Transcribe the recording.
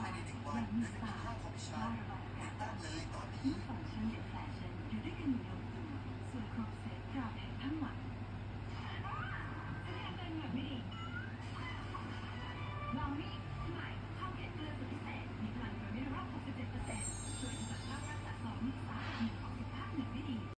看你挺乖